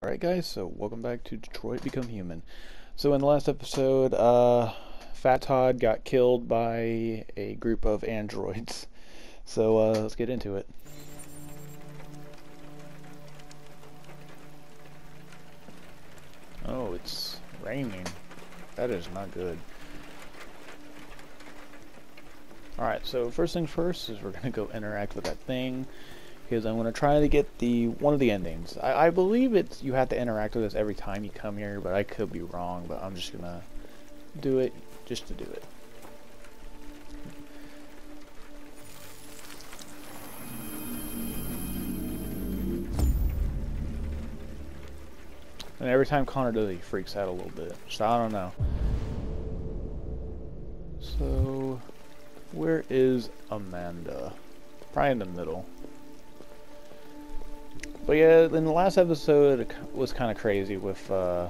Alright guys, so welcome back to Detroit Become Human. So in the last episode, uh, Fat Todd got killed by a group of androids. So uh, let's get into it. Oh, it's raining. That is not good. Alright, so first things first is we're going to go interact with that thing because I'm going to try to get the one of the endings. I, I believe it's you have to interact with us every time you come here, but I could be wrong. But I'm just gonna do it just to do it. And every time Connor does he freaks out a little bit. So I don't know. So, where is Amanda? Probably in the middle. But yeah, in the last episode, it was kind of crazy with uh,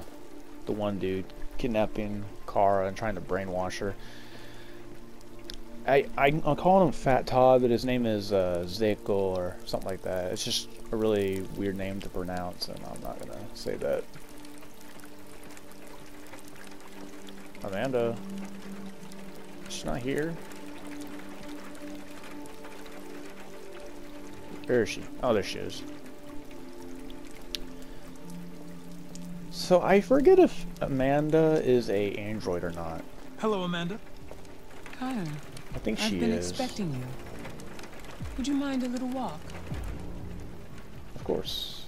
the one dude kidnapping Kara and trying to brainwash her. I, I am calling him Fat Todd, but his name is uh, or something like that. It's just a really weird name to pronounce, and I'm not gonna say that. Amanda, she's not here. Where is she? Oh, there she is. So I forget if Amanda is a android or not. Hello, Amanda. Connor. I think I've she been is. expecting you. Would you mind a little walk? Of course.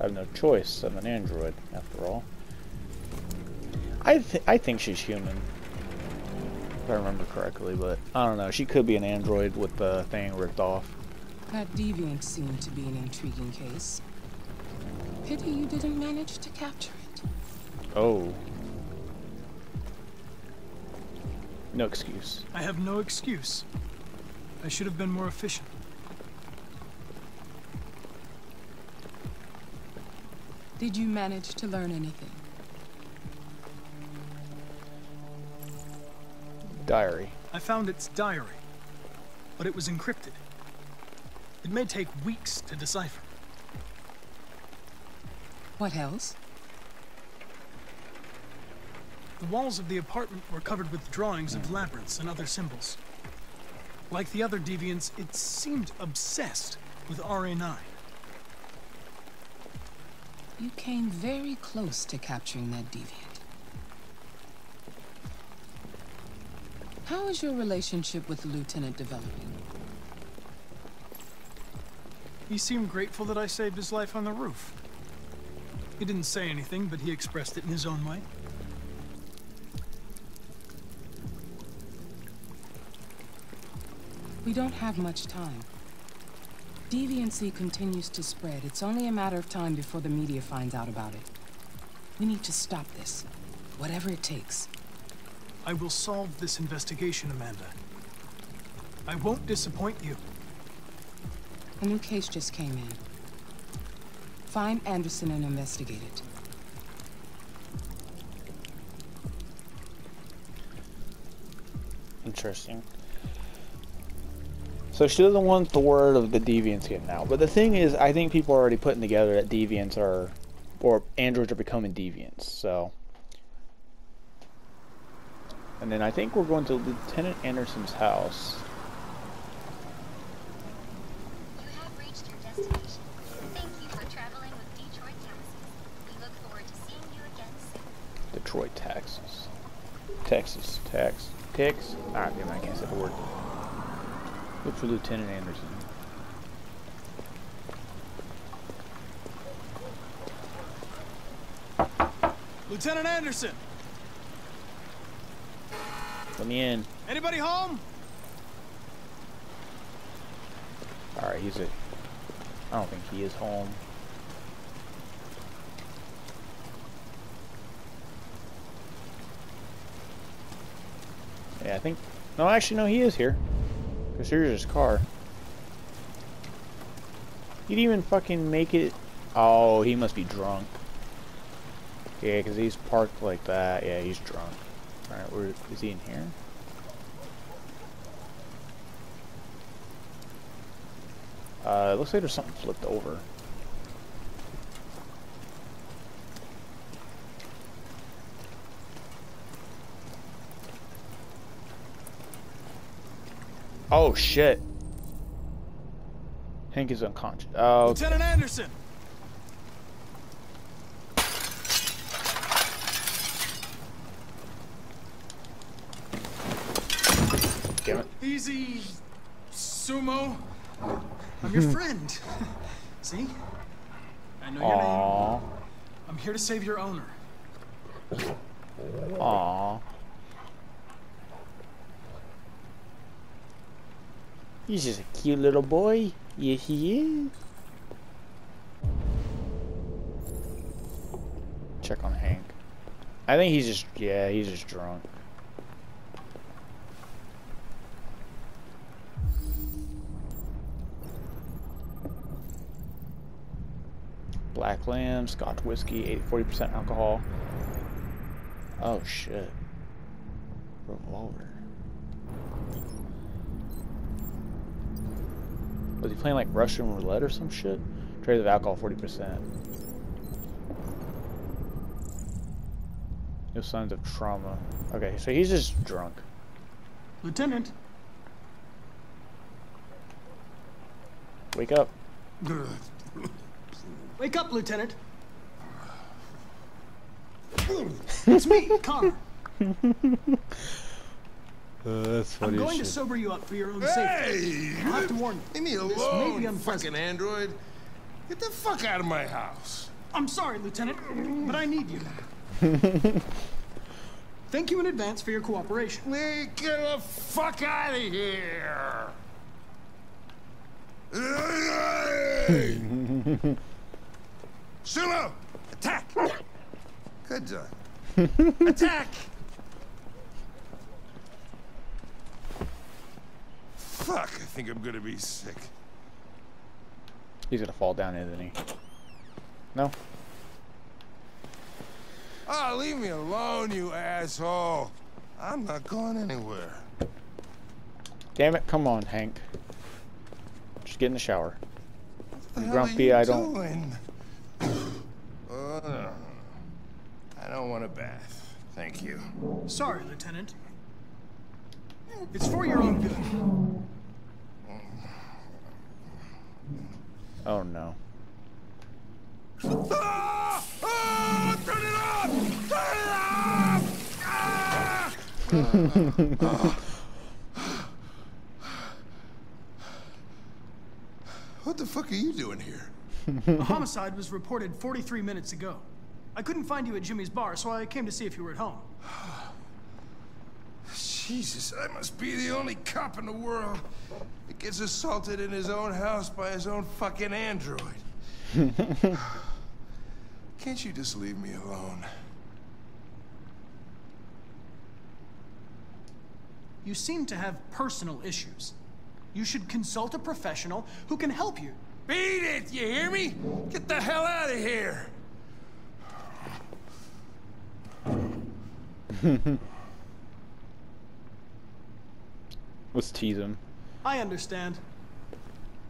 I have no choice. I'm an android, after all. I th I think she's human. If I remember correctly, but I don't know. She could be an android with the thing ripped off. That deviant seemed to be an intriguing case. Pity you didn't manage to capture it. Oh. No excuse. I have no excuse. I should have been more efficient. Did you manage to learn anything? Diary. I found its diary, but it was encrypted. It may take weeks to decipher. What else? The walls of the apartment were covered with drawings of labyrinths and other symbols. Like the other deviants, it seemed obsessed with RA9. You came very close to capturing that deviant. How is your relationship with the lieutenant developing? He seemed grateful that I saved his life on the roof. He didn't say anything, but he expressed it in his own way. We don't have much time. Deviancy continues to spread. It's only a matter of time before the media finds out about it. We need to stop this, whatever it takes. I will solve this investigation, Amanda. I won't disappoint you. A new case just came in. Find Anderson and investigate it. Interesting. So she doesn't want the word of the deviants getting out. But the thing is, I think people are already putting together that deviants are, or androids are becoming deviants. So, and then I think we're going to Lieutenant Anderson's house. You have reached your destination. Thank you for traveling with Detroit Taxis. We look forward to seeing you again soon. Detroit, Texas. Texas, Tex, Tex. Ah, damn, I can't say the word. Look for Lieutenant Anderson. Lieutenant Anderson! Let me in. Anybody home? Alright, he's a... I don't think he is home. Yeah, I think... No, actually, no, he is here. Because here's his car. He'd even fucking make it... Oh, he must be drunk. Yeah, because he's parked like that. Yeah, he's drunk. Alright, where is he in here? Uh, it looks like there's something flipped over. Oh shit. Hank is unconscious. Oh, Lieutenant Anderson! damn it. Easy, Sumo. I'm your hmm. friend. See? I know your name. Aww. I'm here to save your owner. Aww. He's just a cute little boy. Yeah, he is. Check on Hank. I think he's just, yeah, he's just drunk. Black lamb, Scotch whiskey, 8 40% alcohol. Oh shit. Was he playing like Russian roulette or some shit? Trace of alcohol, 40%. No signs of trauma. Okay, so he's just drunk. Lieutenant. Wake up. Wake up, Lieutenant. it's me, Connor. Uh, that's I'm going to sober you up for your own safety. Hey! I'll have to warn you. Leave me This may be alone, unpleasant. fucking android. Get the fuck out of my house. I'm sorry, Lieutenant, but I need you. Thank you in advance for your cooperation. We get the fuck out of here! Hey! Sumo! Attack! Good job. Attack! Fuck, I think I'm gonna be sick. He's gonna fall down, isn't he? No? Oh, leave me alone, you asshole. I'm not going anywhere. Damn it, come on, Hank. Just get in the shower. What the hell Grumpy, are you I don't- doing? Uh, I don't want a bath. Thank you. Sorry, Lieutenant. It's for your own good. Oh no. Ah! Ah! Turn it off! Turn it off! Ah! what the fuck are you doing here? A homicide was reported 43 minutes ago. I couldn't find you at Jimmy's bar, so I came to see if you were at home. Jesus, I must be the only cop in the world that gets assaulted in his own house by his own fucking android. Can't you just leave me alone? You seem to have personal issues. You should consult a professional who can help you. Beat it, you hear me? Get the hell out of here! Let's tease him. I understand.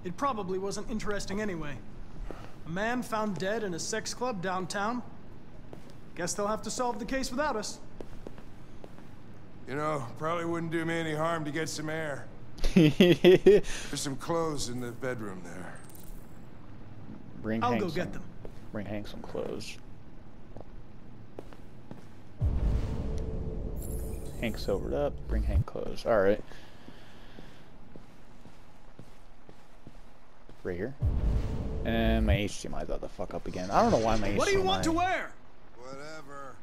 It probably wasn't interesting anyway. A man found dead in a sex club downtown. Guess they'll have to solve the case without us. You know, probably wouldn't do me any harm to get some air. There's some clothes in the bedroom there. I'll Hank go some, get them. Bring Hank some clothes. Hank sobered up. Bring Hank clothes. All right. Right here. And my HDMI's out the fuck up again. I don't know why my HDMI. What do you want to wear? Whatever.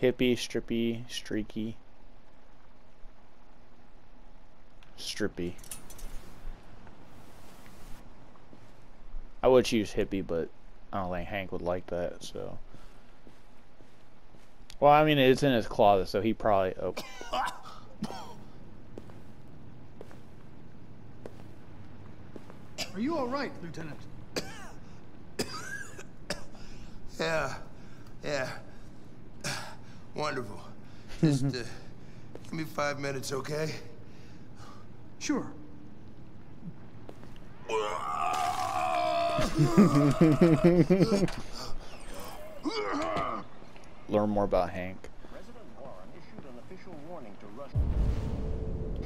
Hippie, strippy, streaky. Strippy. I would choose hippie, but I don't think Hank would like that, so. Well, I mean, it's in his closet, so he probably. Oh. Are you all right, Lieutenant? Yeah. Yeah. Wonderful. Just, uh, give me five minutes, okay? Sure. Learn more about Hank. President Warren issued an official warning to Russia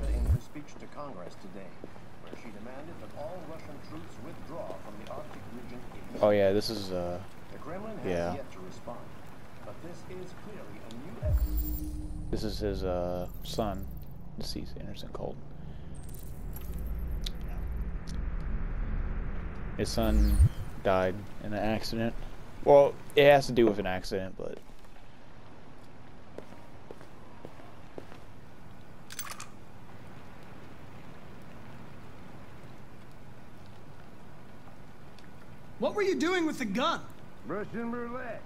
in speech to Congress today, where she demanded that all Russian troops withdraw from the Arctic region. Oh yeah, this is uh The Kremlin has Yeah. yet to respond, but this is clearly a new effort. this is his uh son, deceased Anderson Cole. His son died in an accident. Well, it has to do with an accident, but were you doing with the gun? Russian roulette.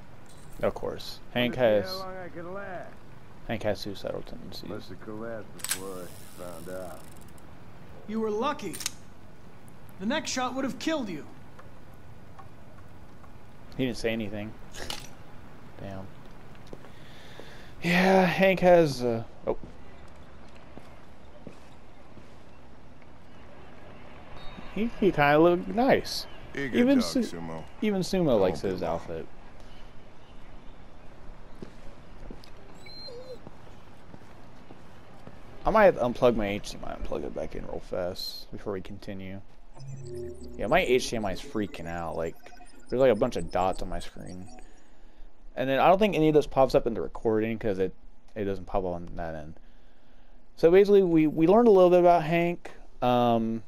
of course, Hank has How long I could last. Hank has suicidal tendencies. Must have collapsed before I found out. You were lucky. The next shot would have killed you. He didn't say anything. Damn. Yeah, Hank has. Uh, oh. He, he kind of looked nice. Even dog, Su- Sumo. Even Sumo likes his outfit. I might unplug my HDMI and plug it back in real fast before we continue. Yeah, my HDMI is freaking out. Like, there's like a bunch of dots on my screen. And then I don't think any of this pops up in the recording because it, it doesn't pop up on that end. So basically, we, we learned a little bit about Hank. Um,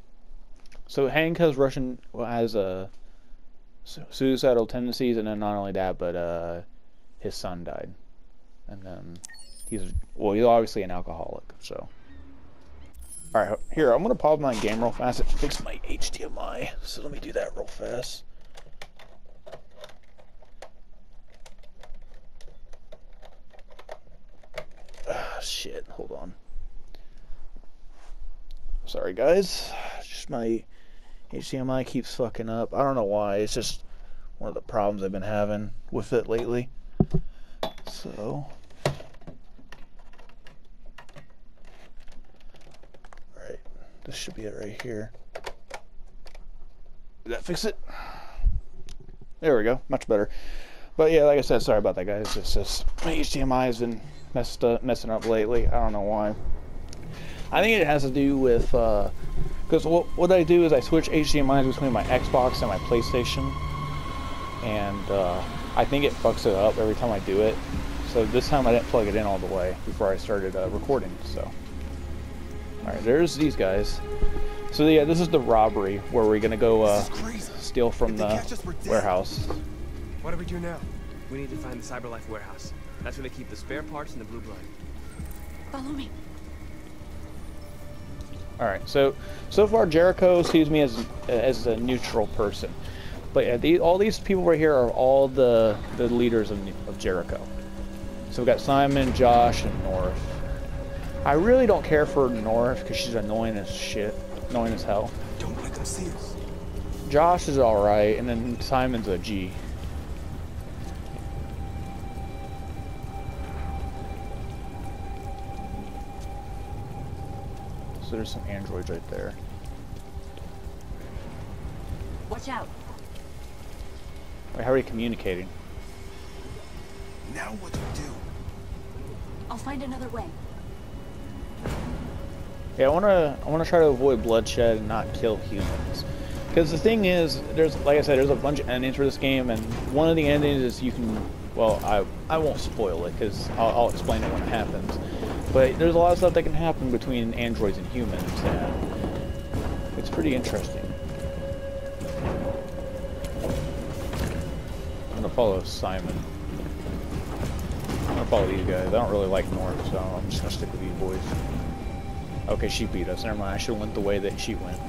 so Hank has Russian has su- suicidal tendencies, and then not only that, but uh, his son died, and then he's well, he's obviously an alcoholic. So, all right, here I'm gonna pause my game real fast and fix my HDMI. So let me do that real fast. Ah, shit. Hold on. Sorry, guys. Just my HDMI keeps fucking up. I don't know why. It's just one of the problems I've been having with it lately. So. Alright. This should be it right here. Did that fix it? There we go. Much better. But yeah, like I said, sorry about that, guys. It's just my HDMI has been messed up, messing up lately. I don't know why. I think it has to do with uh, because what, what I do is I switch HDMI's between my Xbox and my PlayStation, and uh, I think it fucks it up every time I do it. So this time I didn't plug it in all the way before I started uh, recording. So, all right, there's these guys. So yeah, this is the robbery where we're gonna go uh, steal from the warehouse. What do we do now? We need to find the CyberLife warehouse. That's where they keep the spare parts and the blue blood. Follow me. All right, so so far Jericho sees me as as a neutral person, but yeah, the, all these people right here are all the the leaders of, of Jericho. So we've got Simon, Josh, and North. I really don't care for North because she's annoying as shit, annoying as hell. Don't let them see us. Josh is all right, and then Simon's a G. there's some androids right there. Watch out. Wait, how are you communicating? Now what do we do? I'll find another way. Yeah, I wanna I wanna try to avoid bloodshed and not kill humans. Because the thing is, there's like I said, there's a bunch of endings for this game, and one of the endings is you can. Well, I I won't spoil it because I'll, I'll explain it when it happens. But there's a lot of stuff that can happen between androids and humans, and it's pretty interesting. I'm gonna follow Simon. I'm gonna follow these guys. I don't really like North, so I'm just gonna stick with these boys. Okay, she beat us. Never mind. I should have went the way that she went.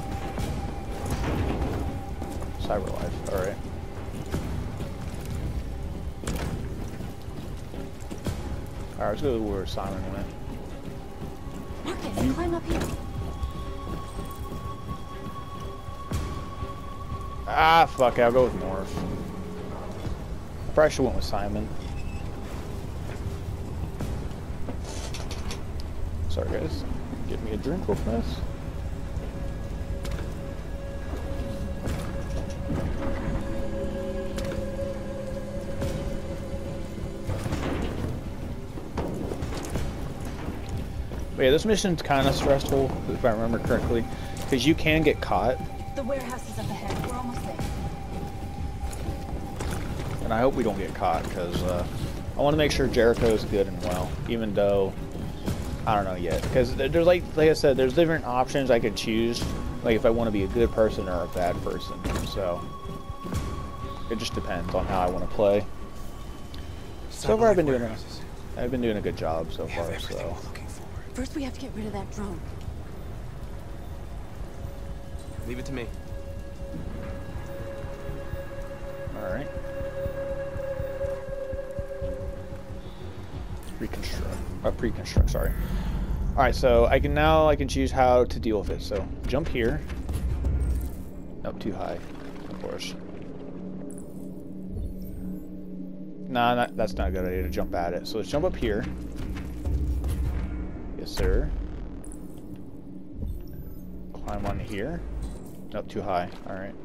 Cyberlife. All right. All right. Let's go where Simon went. Marcus, climb up here. Ah, fuck. it, I'll go with North. Probably should went with Simon. Sorry, guys. Get me a drink real fast. Yeah, this mission's kind of stressful, if I remember correctly, because you can get caught, The warehouse is up ahead. We're almost there. and I hope we don't get caught, because uh, I want to make sure Jericho's good and well, even though I don't know yet. Because there's like, like I said, there's different options I could choose, like if I want to be a good person or a bad person. So it just depends on how I want to play. So far, I've been doing a, I've been doing a good job so far. So. First, we have to get rid of that drone. Leave it to me. All right. Reconstruct. Uh, pre-construct. Sorry. All right. So I can now I can choose how to deal with it. So jump here. Nope, too high. Of course. Nah, not, that's not a good idea to jump at it. So let's jump up here. Sir. Climb on here. Nope, too high. All right.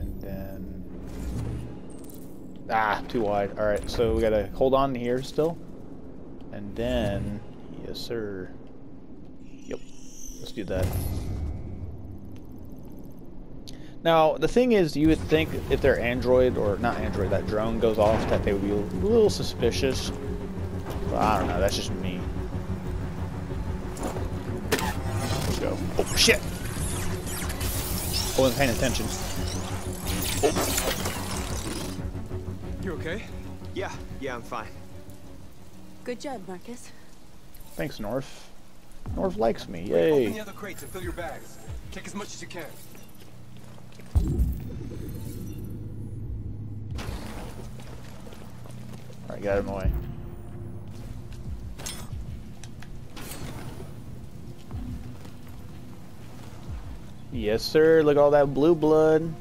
And then... Ah, too wide. Alright, so we gotta hold on here still. And then... Yes, sir. Yep. Let's do that. Now, the thing is, you would think if their android, or not android, that drone goes off, that they would be a little suspicious. But I don't know, that's just me. Let's go. Oh, shit! I wasn't paying attention. You okay? Yeah, yeah, I'm fine. Good job, Marcus. Thanks, North. North likes me. yay. Open Yay. the other crates and fill your bags. Take as much as you can. Alright, get out of my way. Yes, sir. Look at all that blue blood.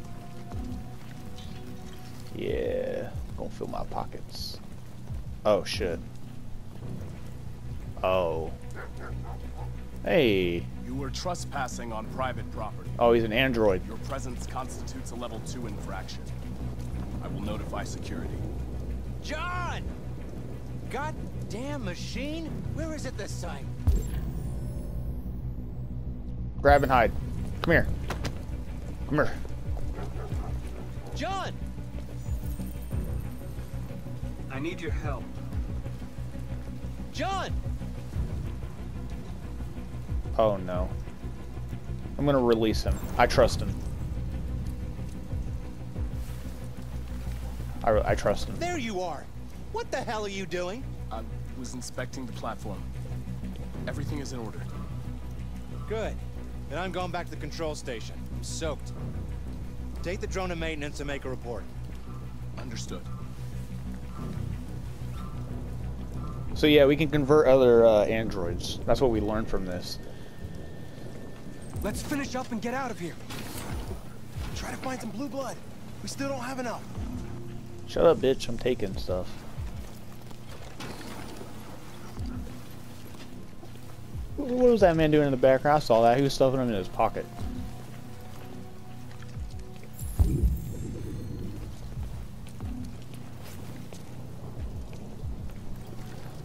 Yeah. Gonna fill my pockets. Oh, shit. Oh. Hey. You were trespassing on private property. Oh, he's an android. Your presence constitutes a level 2 infraction. I will notify security. John! Goddamn machine! Where is it this time? Grab and hide. Come here. Come here. John! I need your help. John! Oh no. I'm gonna release him. I trust him. I, I trust him. There you are! What the hell are you doing? I was inspecting the platform. Everything is in order. Good. Then I'm going back to the control station. I'm soaked. Take the drone to maintenance and make a report. Understood. So yeah, we can convert other uh, androids. That's what we learned from this. Let's finish up and get out of here. Try to find some blue blood. We still don't have enough. Shut up, bitch. I'm taking stuff. What was that man doing in the background? I saw that. He was stuffing them in his pocket.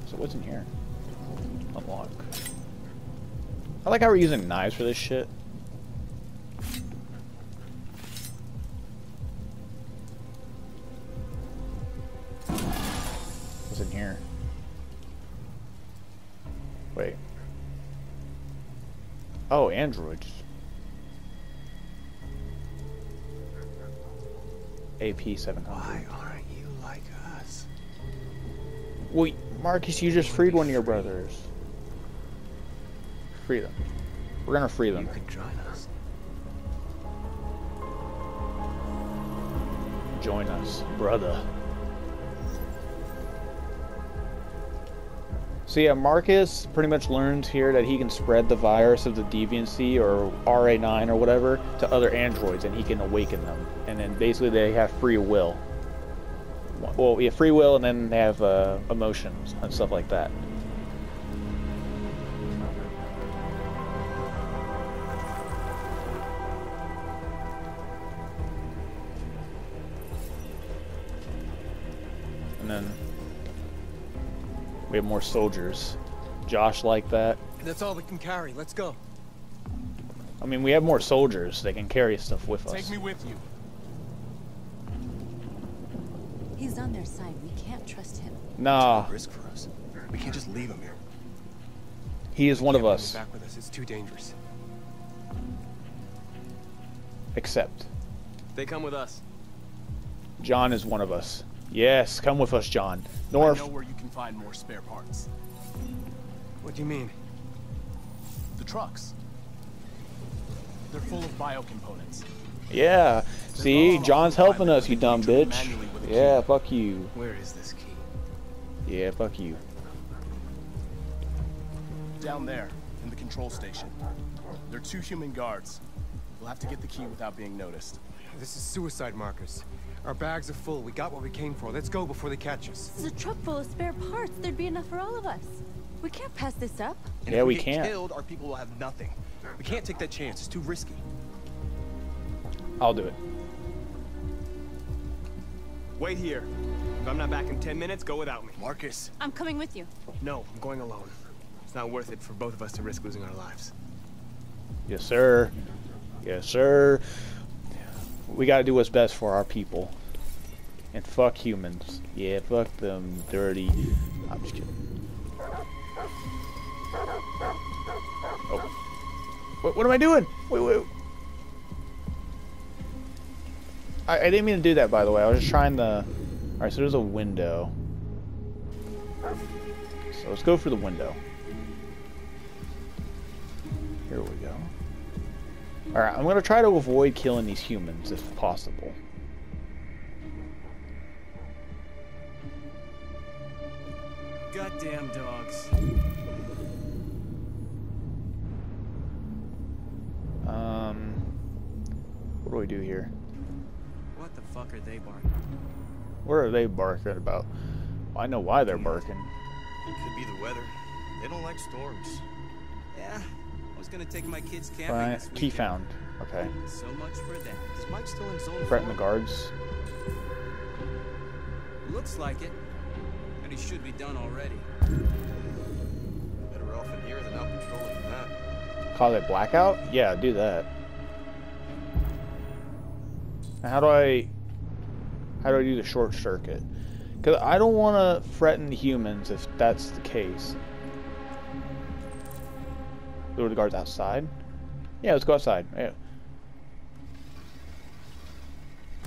So what's in here? Unlock. I like how we're using knives for this shit. Androids. AP 700. Why aren't you like us? Wait, Marcus, you just freed one of your brothers. Free them. We're gonna free them. You could join us. Join us, brother. So yeah, Marcus pretty much learns here that he can spread the virus of the deviancy or RA9 or whatever to other androids and he can awaken them. And then basically they have free will. Well, yeah, free will and then they have uh, emotions and stuff like that. We have more soldiers. Josh like that. That's all we can carry. Let's go. I mean, we have more soldiers. They can carry stuff with us. Take me with you. He's on their side. We can't trust him. Nah, Risk for us. We can't just leave him here. he is one of Can't bring him us. Back with us. It's too dangerous. Except They come with us. John is one of us. Yes, come with us, John. I North. know where you can find more spare parts. What do you mean? The trucks. They're full of bio components. Yeah. See, John's helping us, you dumb bitch. manually with a Yeah, key. fuck you. Where is this key? Yeah, fuck you. Down there, in the control station. There are two human guards. We'll have to get the key without being noticed. This is suicide, Marcus. Our bags are full. We got what we came for. Let's go before they catch us. This is a truck full of spare parts. There'd be enough for all of us. We can't pass this up. And Yeah, if we get can't. killed, our people will have nothing. We can't take that chance. It's too risky. I'll do it. Wait here. If I'm not back in 10 minutes, go without me. Marcus. I'm coming with you. No, I'm going alone. It's not worth it for both of us to risk losing our lives. Yes, sir. Yes, sir. We gotta do what's best for our people. And fuck humans. Yeah, fuck them dirty. I'm just kidding. Oh. What, what am I doing? Wait, wait. I, I didn't mean to do that, by the way. I was just trying to... Alright, so there's a window. So let's go for the window. Here we go. Alright, I'm gonna try to avoid killing these humans if possible. Goddamn dogs. Um, what do we do here? What the fuck are they barking? What are they barking about? I know why they're barking. It could be the weather. They don't like storms. Yeah, I was gonna take my kids camping Right, this key found. Okay. So much for that. Is Mike still in zone Threaten the guards. Looks like it. And he should be done already. Better off in here than out patrolling that. Call it blackout? Yeah, do that. Now, How do I... How do I do the short circuit? Because I don't want to threaten humans if that's the case. Lure the guards outside? Yeah, let's go outside. Yeah.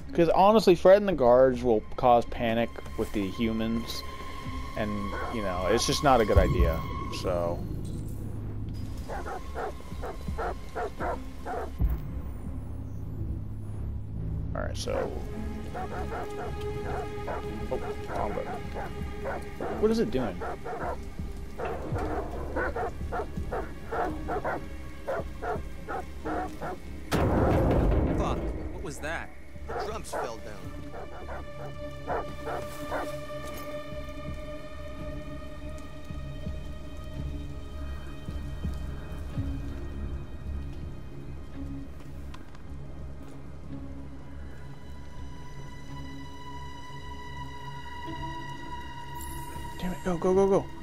Because honestly, threatening the guards will cause panic with the humans. And, you know, it's just not a good idea. So... Alright, so... Oh. What is it doing? Fuck, what was that? The drums fell down. Damn it, go, go, go, go.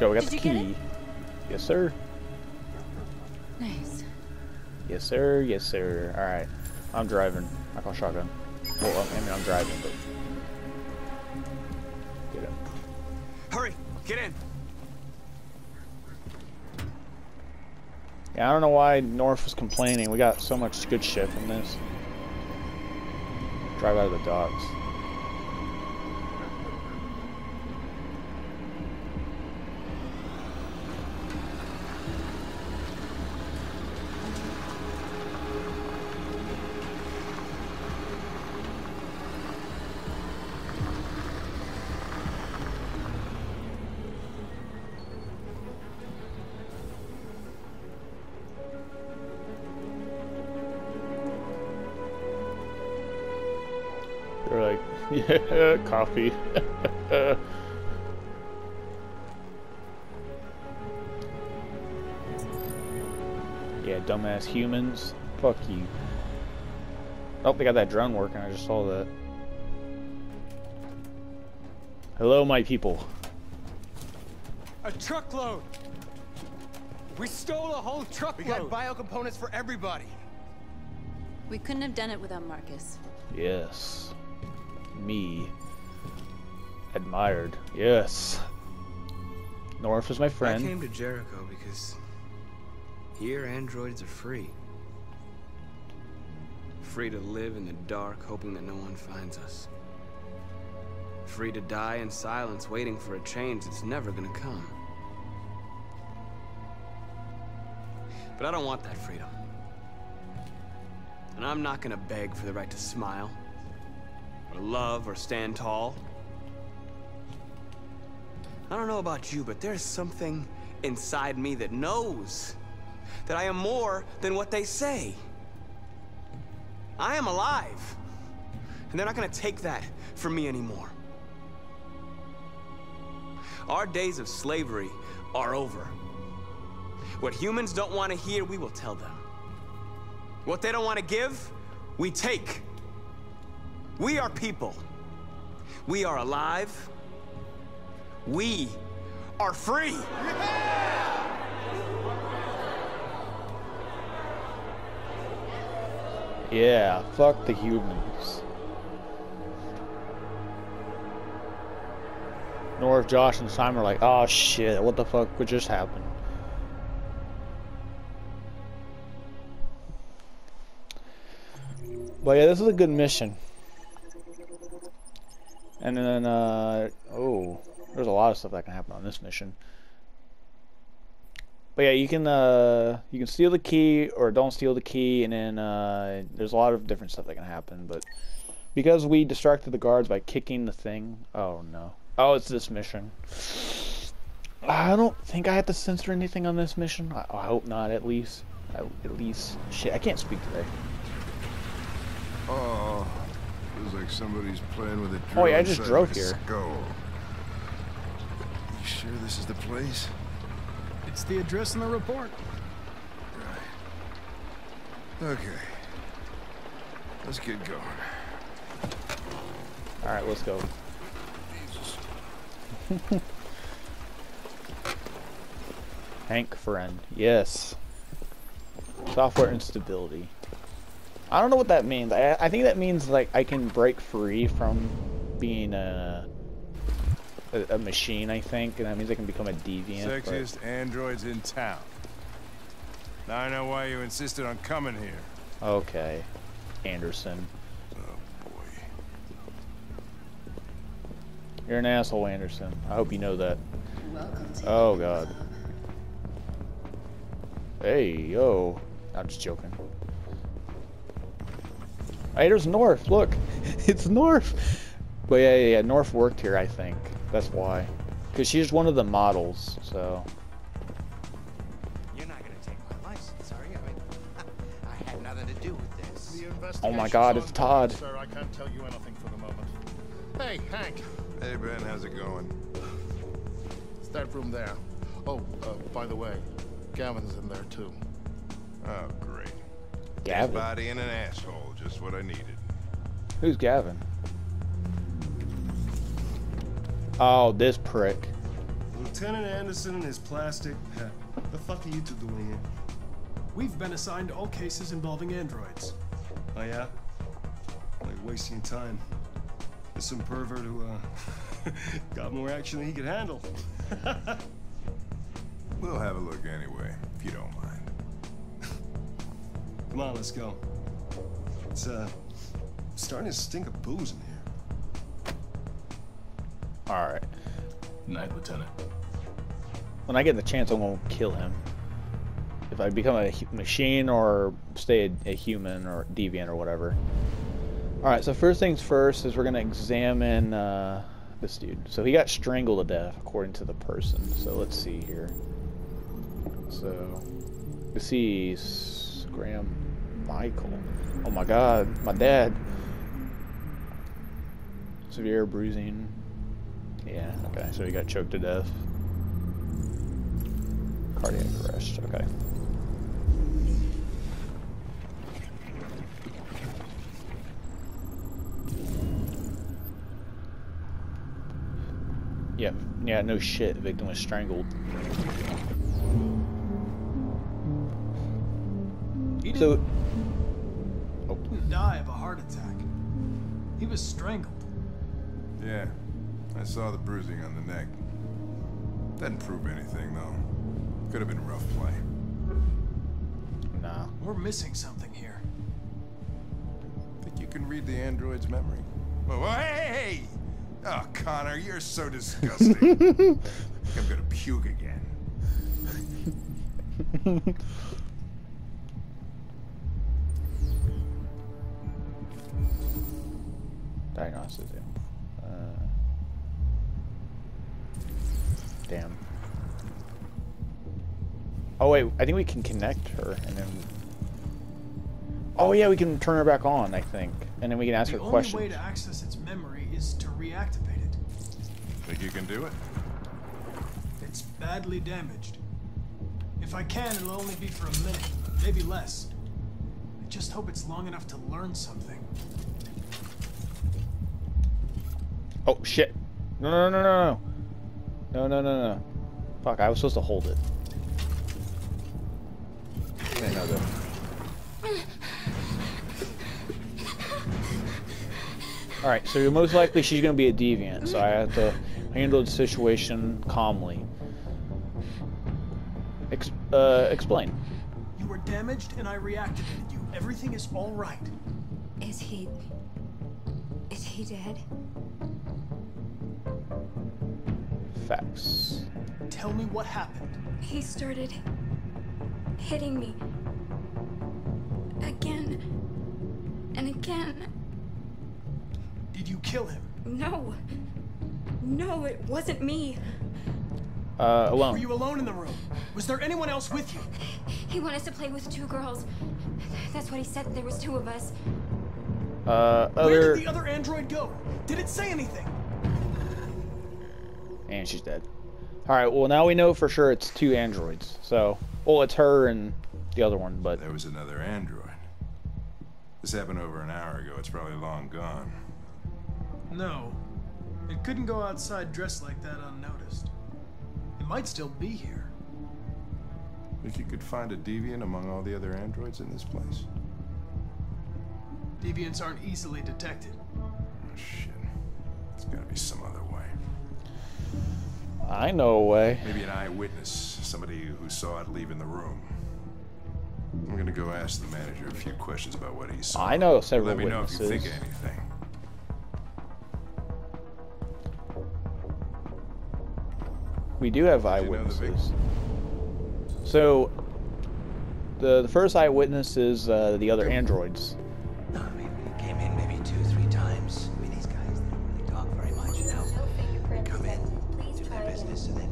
Go, we got Did the key. Yes, sir. Nice. Yes, sir. Yes, sir. Alright. I'm driving. I call shotgun. Well, I mean, I'm driving, but... Get it. Hurry, get in. Yeah, I don't know why North was complaining. We got so much good shit from this. Drive out of the dogs. Coffee. yeah, dumbass humans. Fuck you. Oh, they got that drone working. I just saw that. Hello, my people. A truckload! We stole a whole truckload! We got biocomponents for everybody! We couldn't have done it without Marcus. Yes. Me. Admired. Yes. North is my friend. I came to Jericho because here androids are free. Free to live in the dark, hoping that no one finds us. Free to die in silence, waiting for a change that's never gonna come. But I don't want that freedom. And I'm not gonna beg for the right to smile, or love, or stand tall. I don't know about you, but there's something inside me that knows that I am more than what they say. I am alive. And they're not gonna take that from me anymore. Our days of slavery are over. What humans don't want to hear, we will tell them. What they don't want to give, we take. We are people. We are alive. We are free. Yeah, fuck the humans. North, Josh, and Simon are like, oh shit, what the fuck would just happen? But yeah, this is a good mission. And then, uh, oh, there's a lot of stuff that can happen on this mission. But yeah, you can uh, you can steal the key or don't steal the key, and then uh, there's a lot of different stuff that can happen. But because we distracted the guards by kicking the thing, oh no, oh it's this mission. I don't think I have to censor anything on this mission. I, I hope not, at least. I, at least, shit, I can't speak today. Oh, feels like somebody's playing with a Oh, yeah, I just drove here. Skull. You sure this is the place? It's the address in the report. Right. Okay. Let's get going. Alright, let's go. Hank friend. Yes. Software instability. I don't know what that means. I, I think that means like I can break free from being a, a, a machine, I think, and that means I can become a deviant. but- Sexiest androids in town. Now I know why you insisted on coming here. Okay. Anderson. Oh, You're an asshole, Anderson. I hope you know that. Oh, God. Hey, yo. I'm just joking. Hey, there's North. Look. it's North. But yeah, yeah, yeah. North worked here, I think. That's why. Because she's one of the models, so. You're not gonna take my license, are you? I mean, I had nothing to do with this. Oh my God, it's Todd. Sir, I can't tell you anything for the moment. Hey, Hank. Hey, Ben, how's it going? It's that room there. Oh, uh, by the way, Gavin's in there too. Oh, great. Gavin? Dead body and an asshole, just what I needed. Who's Gavin? Oh, this prick. Lieutenant Anderson and his plastic pet. The fuck are you two doing here? We've been assigned all cases involving androids. Oh yeah? Like wasting time. There's some pervert who uh got more action than he could handle. We'll have a look anyway, if you don't mind. Come on, let's go. It's uh starting to stink of booze in here. Alright. Night, Lieutenant. When I get the chance, I'm gonna kill him. If I become a machine or stay a, a human or deviant or whatever. Alright, so first things first is we're gonna examine uh, this dude. So he got strangled to death, according to the person. So let's see here. So, deceased Graham Michael. Oh my god, my dad. severe bruising. Yeah, okay, so he got choked to death. Cardiac arrest, okay. Yeah, yeah, no shit, the victim was strangled. He So, didn't die of a heart attack. He was strangled. Yeah, I saw the bruising on the neck. Didn't prove anything, though. Could have been rough play. nah. We're missing something here. Think you can read the android's memory? Whoa, whoa, hey, hey, hey! Oh, Connor, you're so disgusting. I'm gonna puke again. Diagnosis. Uh, damn. Oh wait, I think we can connect her and then. Oh yeah, we can turn her back on. I think, and then we can ask the her only questions. way to access its memory is to reactivate it. Think you can do it? It's badly damaged. If I can, it'll only be for a minute, maybe less. I just hope it's long enough to learn something. Oh shit! No no no no no no no no no! Fuck! I was supposed to hold it. I know that. All right, so you most likely she's gonna be a deviant, so I have to handle the situation calmly. Ex uh, explain. You were damaged and I reactivated you. Everything is all right. Is he... Is he dead? Facts. Tell me what happened. He started hitting me. Again. And again. Did you kill him? No. No, it wasn't me. Uh, alone. Were you alone in the room? Was there anyone else with you? He wanted us to play with two girls. That's what he said. There was two of us. Uh, Where did the other android go? Did it say anything? And she's dead. Alright, well now we know for sure it's two androids. So, well, it's her and the other one, but... There was another android. This happened over an hour ago. It's probably long gone. No. It couldn't go outside dressed like that unnoticed. It might still be here. Think you could find a deviant among all the other androids in this place? Deviants aren't easily detected. Oh, shit. There's gotta be some other way. I know a way. Maybe an eyewitness, somebody who saw it leaving the room. I'm gonna go ask the manager a few questions about what he saw. I know several Let me know if you think of anything. We do have you know the eyewitnesses. So, the the first eyewitness is uh, the other androids. Came in maybe two, three times. I mean, these guys, they don't really talk very much, you know? They come in, do their business, and then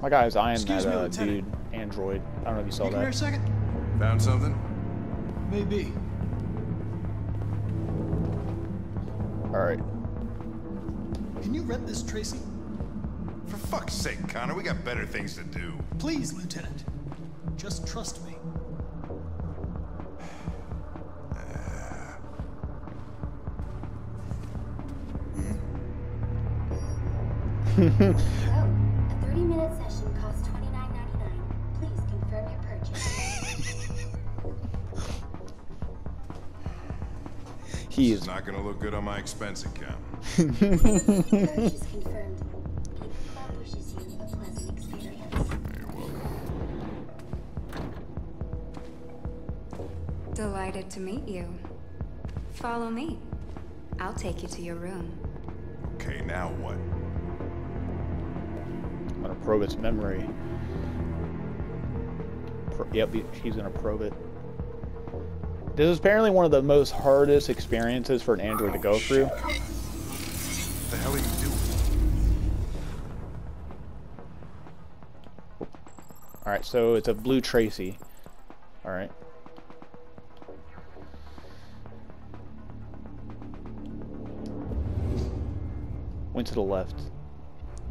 Once. My guy's eyeing Excuse that me, uh, dude android. I don't know if you saw you come here a second? Found something? Maybe. All right. Can you rent this, Tracy? For fuck's sake, Connor, we got better things to do. Please, Lieutenant. Just trust me. He It's is. not gonna look good on my expense account. Purchase confirmed. Club wishes you a pleasant experience. You're welcome. Delighted to meet you. Follow me. I'll take you to your room. Okay, now what? I'm gonna probe its memory. Pro yep, he's gonna probe it. This is apparently one of the most hardest experiences for an android to go oh, through. What the hell are you doing? Alright, so it's a blue Tracy. Alright. Went to the left.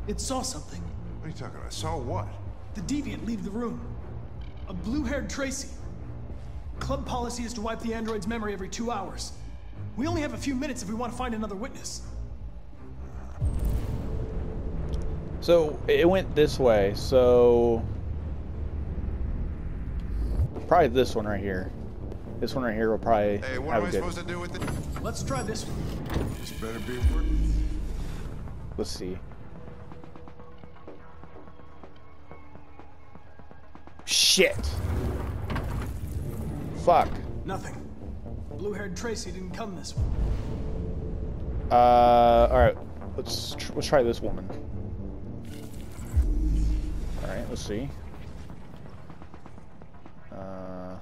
It saw something. What are you talking about? Saw what? The deviant leave the room. A blue-haired Tracy. Club policy is to wipe the android's memory every two hours. We only have a few minutes if we want to find another witness. So it went this way. So probably this one right here. This one right here will probably Hey, what have am I a good. supposed to do with it? Let's try this one. This better be work. Let's see. Shit. Fuck. Nothing. Blue-haired Tracy didn't come this way. Uh, all right. Let's tr let's try this woman. All right. Let's see. Uh.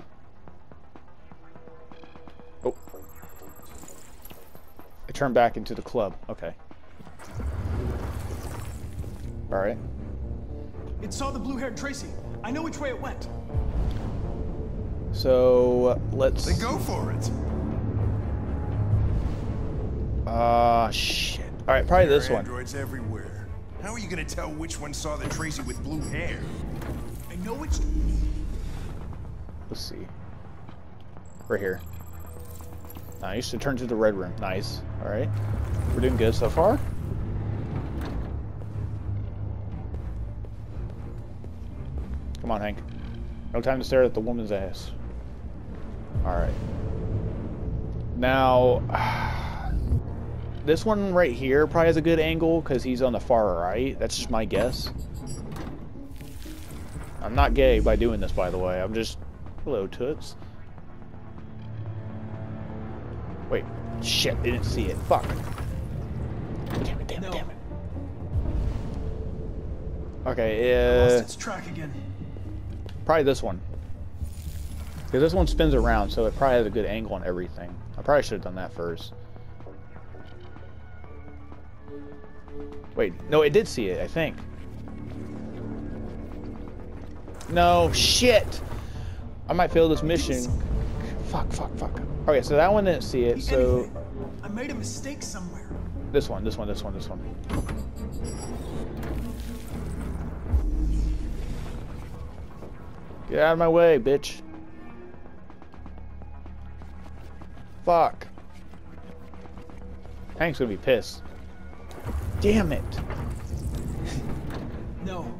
Oh. I turned back into the club. Okay. All right. It saw the blue-haired Tracy. I know which way it went. So let's. Then go for it. Ah, shit. All right, probably There this one. Androids everywhere. How are you gonna tell which one saw the Tracy with blue hair? I know which. Let's see. Right here. Nice. It turns to the red room. Nice. All right. We're doing good so far. Come on, Hank. No time to stare at the woman's ass. All right. Now, this one right here probably has a good angle because he's on the far right. That's just my guess. I'm not gay by doing this, by the way. I'm just... Hello, Toots. Wait. Shit, didn't see it. Fuck. Damn it, damn it, damn it. Okay, Lost uh... its track again. Probably this one. Because this one spins around, so it probably has a good angle on everything. I probably should have done that first. Wait, no, it did see it, I think. No, shit! I might fail this mission. Fuck, fuck, fuck. Okay, so that one didn't see it, so... I made a mistake somewhere. This one, this one, this one, this one. Get out of my way, bitch. Fuck. Hank's gonna be pissed. Damn it. No.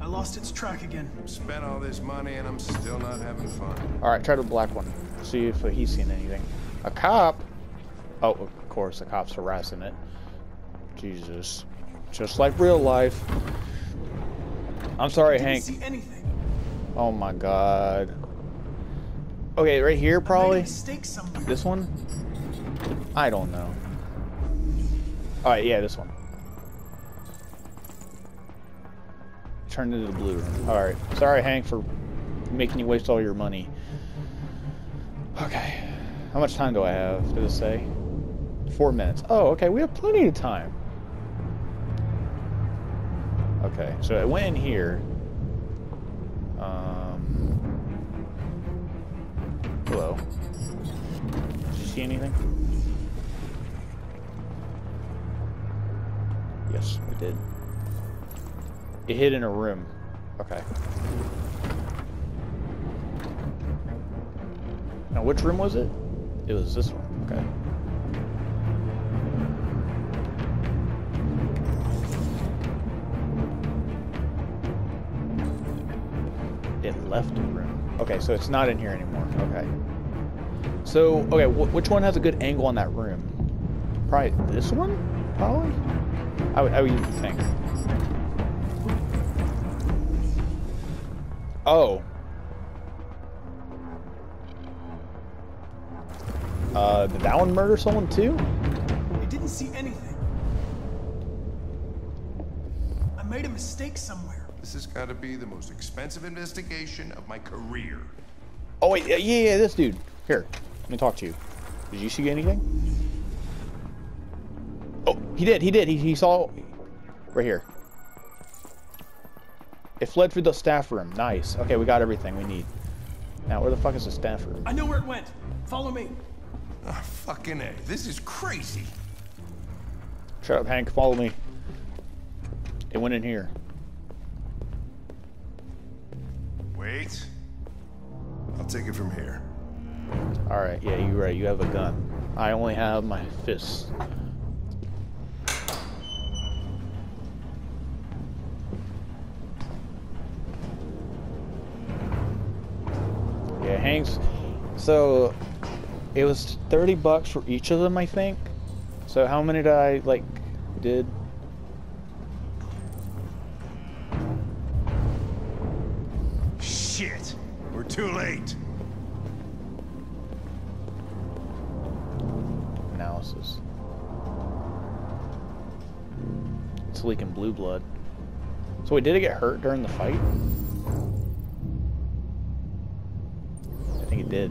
I lost its track again. Spent all this money and I'm still not having fun. Alright, try the black one. See if he's seen anything. A cop? Oh, of course, the cop's harassing it. Jesus. Just like real life. I'm sorry, Didn't Hank. see anything. Oh my god. Okay, right here probably. This one? I don't know. Alright, yeah, this one. Turned into the blue. Alright. Sorry, Hank, for making you waste all your money. Okay. How much time do I have? Did it say? Four minutes. Oh, okay, we have plenty of time. Okay, so it went in here. Hello. Did you see anything? Yes, it did. It hid in a room. Okay. Now, which room was it? It was this one. Okay. It left. Okay, so it's not in here anymore. Okay. So, okay, wh which one has a good angle on that room? Probably this one? Probably? How would you think? Oh. Uh, did that one murder someone too? I didn't see anything. I made a mistake somewhere. This has got to be the most expensive investigation of my career. Oh wait, yeah, yeah, yeah, this dude. Here, let me talk to you. Did you see anything? Oh, he did, he did. He, he saw right here. It fled through the staff room. Nice. Okay, we got everything we need. Now, where the fuck is the staff room? I know where it went. Follow me. Oh, fucking A. This is crazy. Shut up, Hank. Follow me. It went in here. Wait. I'll take it from here. Alright, yeah, you're right. You have a gun. I only have my fists. Yeah, Hank's. So, it was 30 bucks for each of them, I think. So, how many did I, like, did? Too late. Analysis. It's leaking blue blood. So, wait, did it get hurt during the fight? I think it did.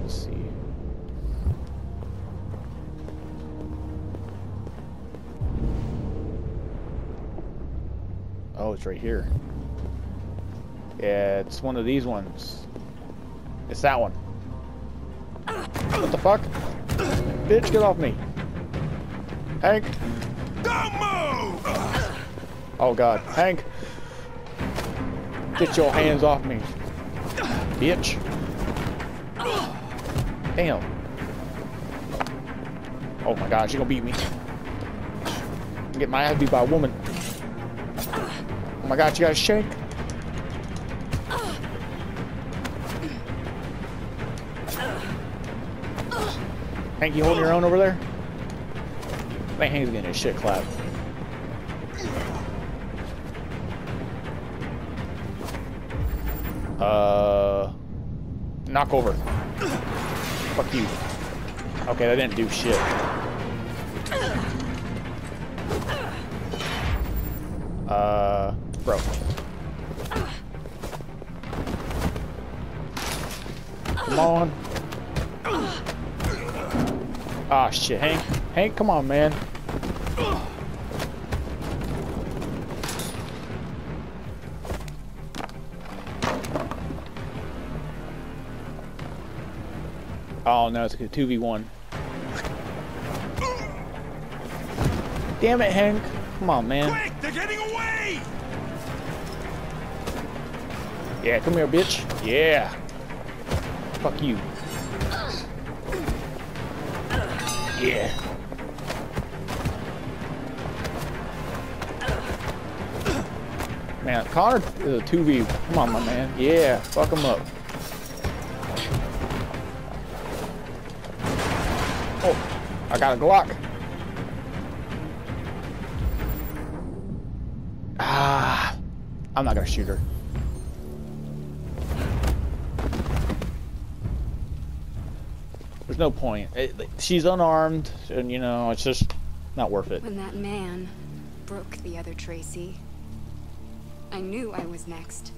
Let's see. Oh, it's right here. It's one of these ones. It's that one. What the fuck? Bitch, get off me. Hank. Don't move! Oh god. Hank. Get your hands off me. Bitch. Damn. Oh my god, she gonna beat me. Get my ass beat by a woman. Oh my god, you got a shank. Hank, you holding your own over there? I Hank's getting his shit clapped. Uh, knock over. Fuck you. Okay, that didn't do shit. Uh, bro. Come on. Ah, shit, Hank. Hank, come on, man. Oh no, it's a 2v1. Damn it, Hank. Come on, man. Quick! They're getting away! Yeah, come here, bitch. Yeah. Fuck you. Yeah. Man, Connor is a 2v. Come on, my man. Yeah, fuck him up. Oh, I got a Glock. Ah, I'm not gonna shoot her. There's no point. It, she's unarmed, and you know, it's just not worth it. When that man broke the other Tracy, I knew I was next.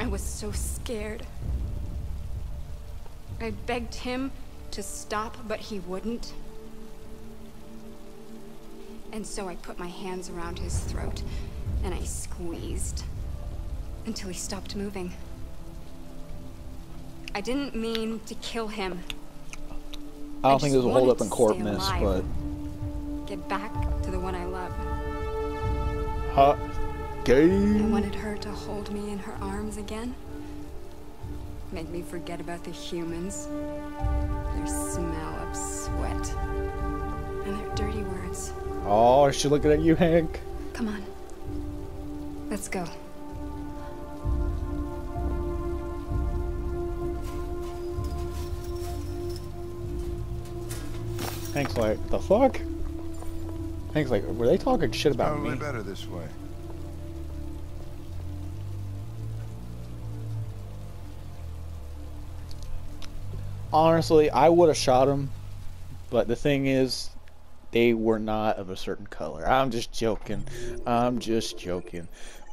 I was so scared. I begged him to stop, but he wouldn't. And so I put my hands around his throat and I squeezed until he stopped moving. I didn't mean to kill him. I don't think just this will hold up in court stay in this, alive. but Get back to the one I love. Huh? hot I wanted her to hold me in her arms again. Make me forget about the humans. Their smell of sweat. And their dirty words. Oh, is she looking at you, Hank. Come on. Let's go. Hank's like, the fuck? Hank's like, were they talking shit about Probably me? better this way. Honestly, I would have shot him, but the thing is, they were not of a certain color. I'm just joking. I'm just joking.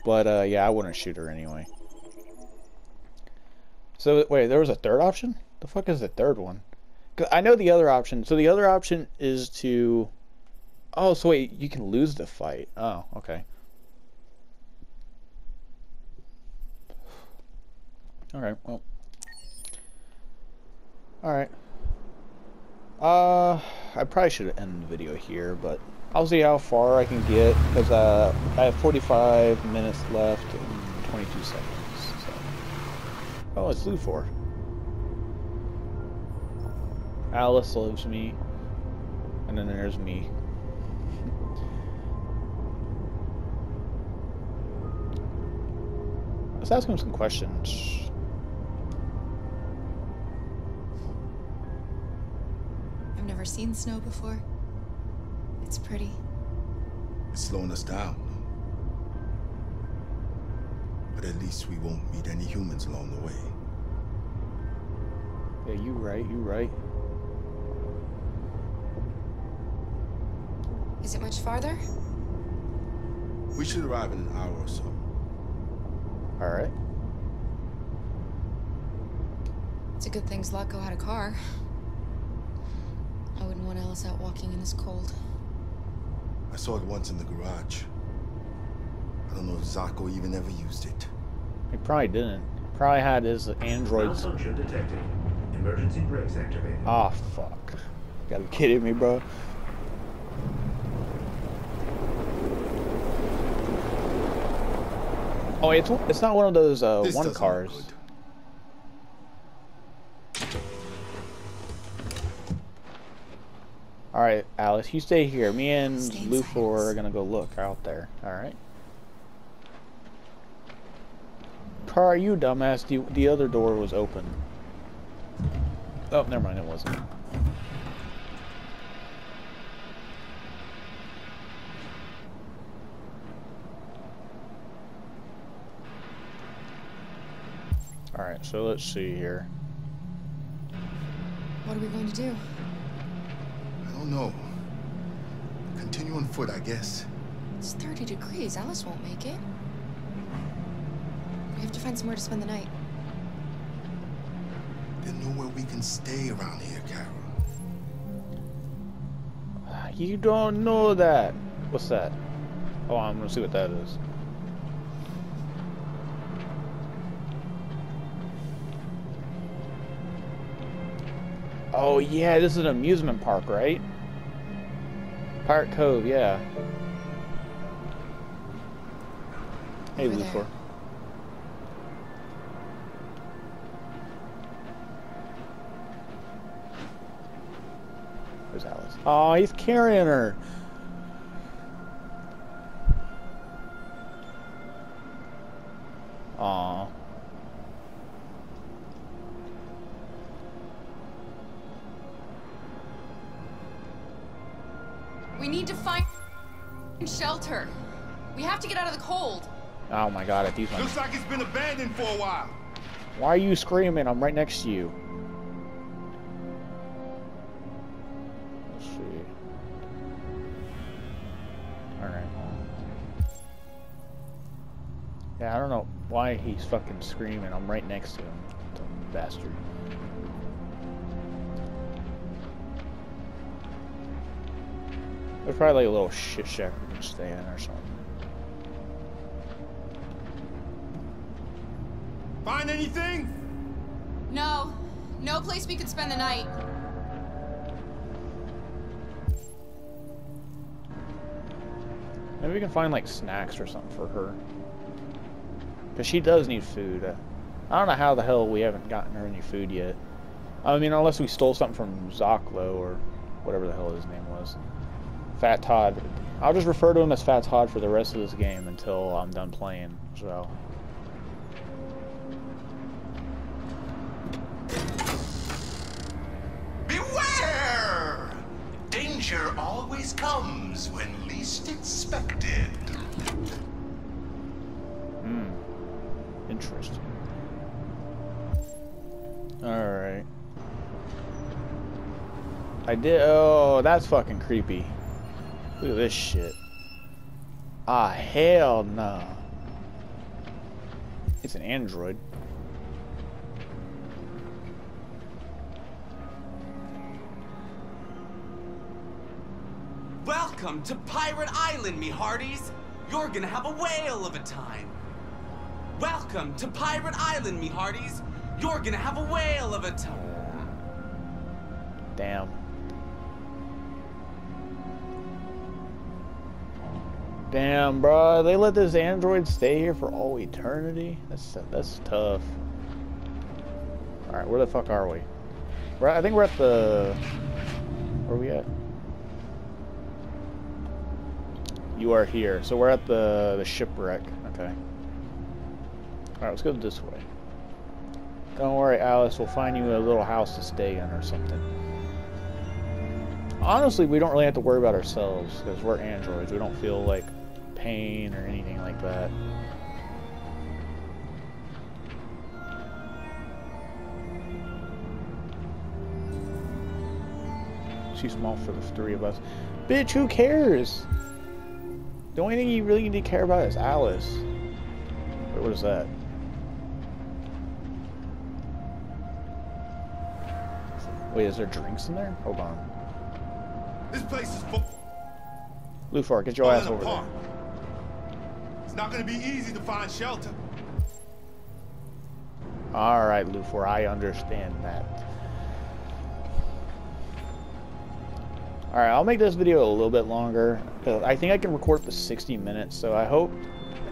But uh, yeah, I wouldn't shoot her anyway. So wait, there was a third option. The fuck is the third one? I know the other option. So the other option is to Oh, so wait, you can lose the fight. Oh, okay. Alright, well. Alright. Uh, I probably should end the video here, but I'll see how far I can get, because uh, I have 45 minutes left and 22 seconds. So. Oh, it's Luthor. Alice loves me. And then there's me. Let's ask him some questions. I've never seen snow before. It's pretty. It's slowing us down. But at least we won't meet any humans along the way. Yeah, you right, you right. Is it much farther? We should arrive in an hour or so. Alright. It's a good thing Zlatko had a car. I wouldn't want Alice out walking in this cold. I saw it once in the garage. I don't know if Zako even ever used it. He probably didn't. Probably had his androids. Malfunction detected. Emergency brakes activated. Ah, fuck. You gotta be kidding me, bro. Oh, it's it's not one of those uh, This one cars. All right, Alice, you stay here. Me and Luthor are gonna go look out there. All right. Car, you dumbass. The, the other door was open. Oh, never mind. It wasn't. All right, so let's see here. What are we going to do? I don't know. Continue on foot, I guess. It's 30 degrees. Alice won't make it. We have to find somewhere to spend the night. There's nowhere we can stay around here, Kara. You don't know that. What's that? Oh, I'm gonna see what that is. Oh yeah, this is an amusement park, right? Pirate Cove, yeah. Hey. Luthor. Where's Alice? Oh, he's carrying her. God, if he's my... Looks like it's been abandoned for a while. Why are you screaming? I'm right next to you. Let's see. Alright. Yeah, I don't know why he's fucking screaming. I'm right next to him. Dumb bastard. There's probably like a little shit shack we can stay in or something. Find anything? No. No place we could spend the night. Maybe we can find like snacks or something for her. Because she does need food. Uh, I don't know how the hell we haven't gotten her any food yet. I mean, unless we stole something from Zoklo or whatever the hell his name was. Fat Todd. I'll just refer to him as Fat Todd for the rest of this game until I'm done playing. So. Expected. Hmm. Interesting. Alright. I did. Oh, that's fucking creepy. Look at this shit. Ah, hell no. It's an android. Well, Welcome to Pirate Island, me hearties. You're gonna have a whale of a time. Welcome to Pirate Island, me hearties. You're gonna have a whale of a time. Damn. Damn, bro. They let this android stay here for all eternity? That's that's tough. Alright, where the fuck are we? We're, I think we're at the... Where are we at? You are here. So we're at the, the shipwreck. Okay. Alright, let's go this way. Don't worry, Alice. We'll find you a little house to stay in or something. Honestly, we don't really have to worry about ourselves because we're androids. We don't feel like pain or anything like that. Too small for the three of us. Bitch, who cares? The only thing you really need to care about is Alice. What is that? Wait, is there drinks in there? Hold on. This place is full. Lufar, get your ass over there. It's not gonna be easy to find shelter. Alright, Lufar, I understand that. Alright, I'll make this video a little bit longer. I think I can record for 60 minutes, so I hope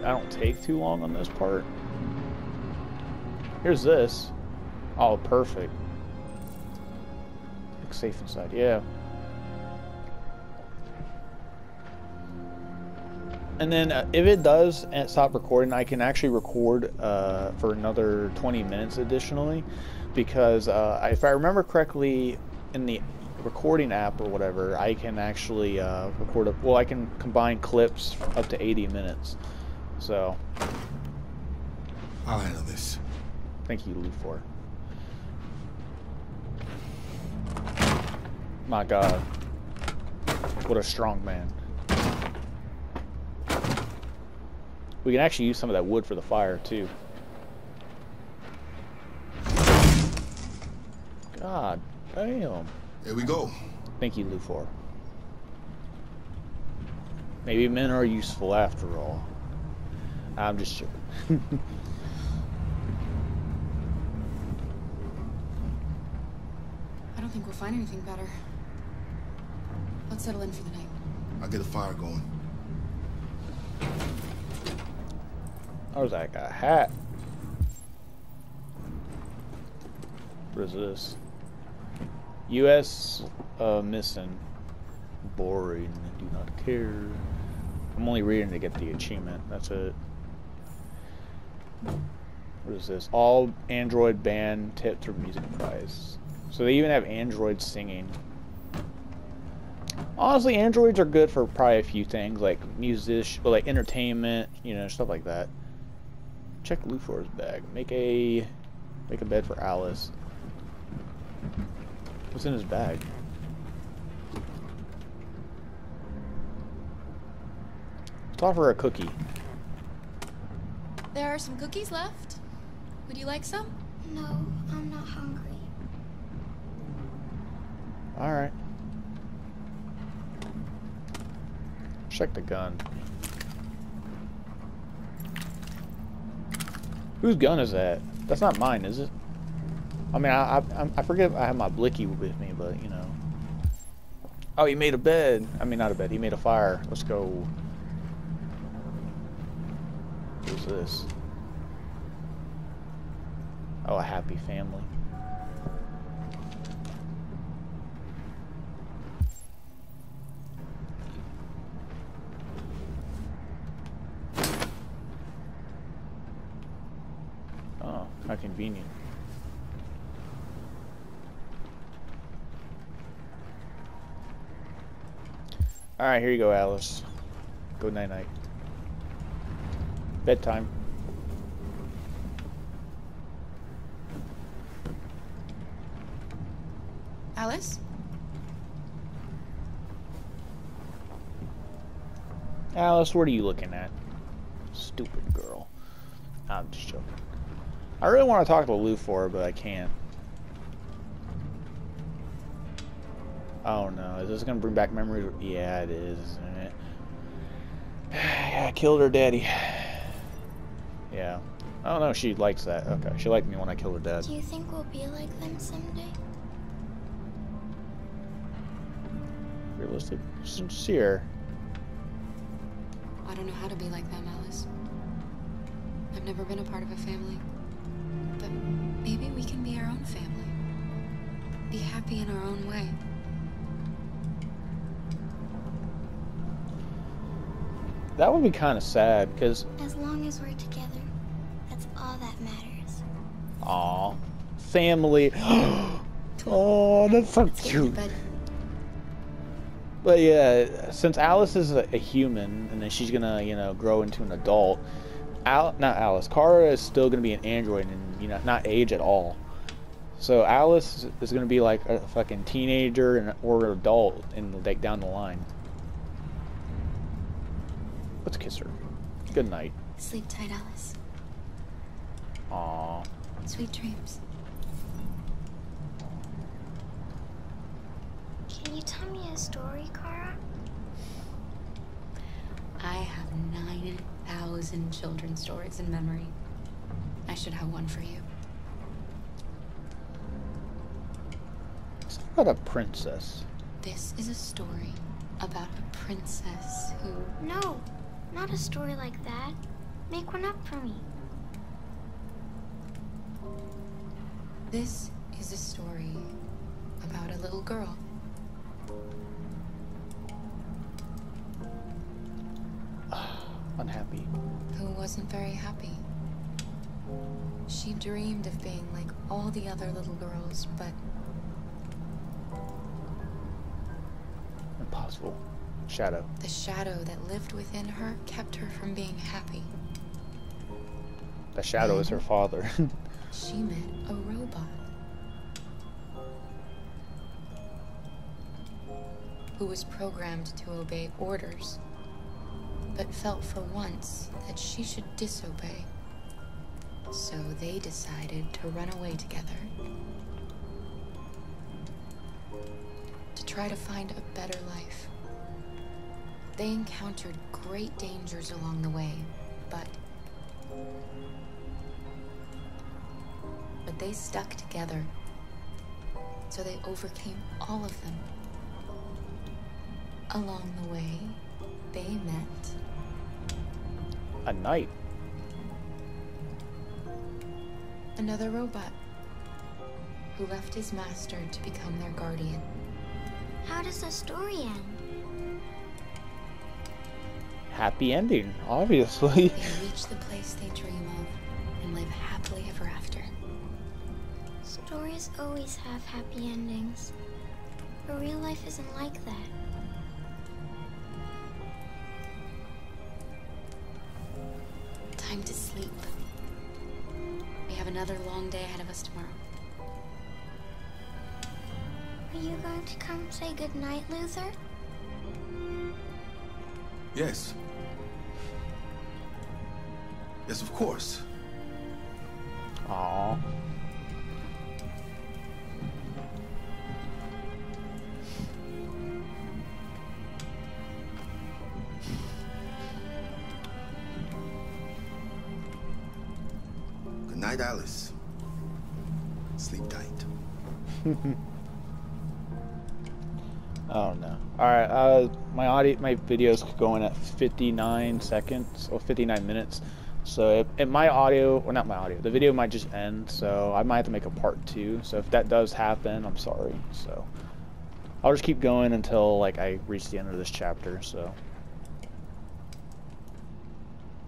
I don't take too long on this part. Here's this. Oh, perfect. Looks safe inside, yeah. And then uh, if it does stop recording, I can actually record uh, for another 20 minutes additionally, because uh, if I remember correctly, in the recording app or whatever, I can actually uh, record. A, well, I can combine clips up to 80 minutes. So. I'll handle this. Thank you, Lufor. My God, what a strong man. We can actually use some of that wood for the fire, too. God damn. Here we go. Thank you, Lufor. Maybe men are useful after all. I'm just joking. I don't think we'll find anything better. Let's settle in for the night. I'll get a fire going. I was like a hat. What is this? U.S. Uh, missing. Boring. Do not care. I'm only reading to get the achievement. That's it. What is this? All Android band tipped or music prize. So they even have Android singing. Honestly, androids are good for probably a few things, like music, like entertainment, you know, stuff like that. Check Lufor's bag. Make a make a bed for Alice. What's in his bag? Let's offer a cookie. There are some cookies left. Would you like some? No, I'm not hungry. Alright. Check the gun. Whose gun is that? That's not mine, is it? I mean, I, I, I forget I have my blicky with me, but, you know. Oh, he made a bed. I mean, not a bed. He made a fire. Let's go. Who's this? Oh, a happy family. Oh, how convenient. Alright, here you go, Alice. Go night-night. Bedtime. Alice? Alice, what are you looking at? Stupid girl. I'm just joking. I really want to talk to Lufor, but I can't. Oh no, is this gonna bring back memories? Yeah, it is, isn't it? yeah, I killed her daddy. Yeah. I don't know, she likes that. Okay, she liked me when I killed her dad. Do you think we'll be like them someday? Realistic. Sincere. I don't know how to be like them, Alice. I've never been a part of a family. But maybe we can be our own family. Be happy in our own way. That would be kind of sad, because... As long as we're together, that's all that matters. Aw. Family. oh, that's so cute. But yeah, since Alice is a, a, human, and then she's gonna, you know, grow into an adult, Al not Alice, Kara is still gonna be an android and, you know, not age at all. So Alice is gonna be like a fucking teenager and or an adult in like down the line. Let's kiss her. Good night. Sleep tight, Alice. Aww. Sweet dreams. Can you tell me a story, Kara? I have 9,000 children's stories in memory. I should have one for you. It's about a princess. This is a story about a princess who... No, not a story like that. Make one up for me. This is a story about a little girl. Unhappy. Who wasn't very happy. She dreamed of being like all the other little girls, but... Shadow. The shadow that lived within her kept her from being happy. The shadow is her father. she met a robot. Who was programmed to obey orders, but felt for once that she should disobey. So they decided to run away together. To try to find a better life. They encountered great dangers along the way, but... But they stuck together. So they overcame all of them. Along the way, they met... A knight. Another robot. Who left his master to become their guardian. How does the story end? Happy ending, obviously. They reach the place they dream of and live happily ever after. Stories always have happy endings. But real life isn't like that. Time to sleep. We have another long day ahead of us tomorrow. Are you going to come say goodnight, Luther? Yes. Yes, of course. Aww. Good night, Alice. Sleep tight. oh no. Alright, uh, my audio, my video's going at 59 seconds, or 59 minutes. So it, it, my audio, or not my audio, the video might just end, so I might have to make a part two. So if that does happen, I'm sorry. So I'll just keep going until like I reach the end of this chapter. So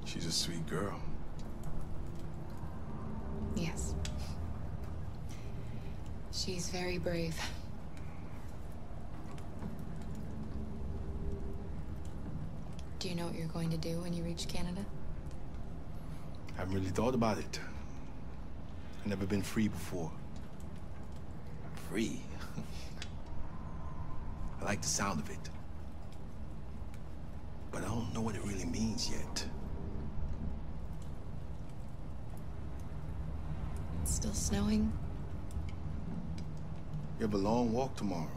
she's a sweet girl. Yes. She's very brave. Do you know what you're going to do when you reach Canada? I haven't really thought about it. I've never been free before. Free? I like the sound of it. But I don't know what it really means yet. It's still snowing. You have a long walk tomorrow.